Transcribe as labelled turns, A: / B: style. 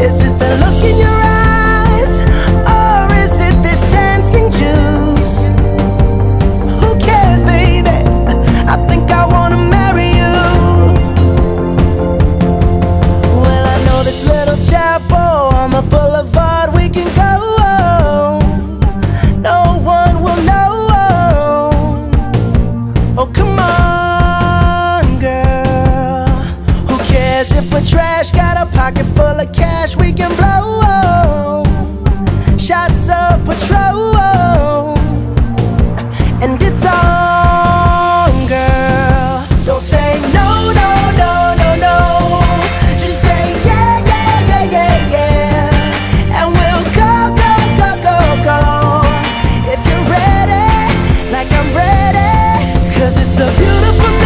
A: Is it the look in your eyes? Or is it this dancing juice? Who cares, baby? I think I wanna marry you. Well, I know this little chapel on the. Pocket full of cash we can blow. Shots of Patrón. And it's on, girl. Don't say no, no, no, no, no. Just say yeah, yeah, yeah, yeah, yeah. And we'll go, go, go, go, go. If you're ready, like I'm ready. Cause it's a beautiful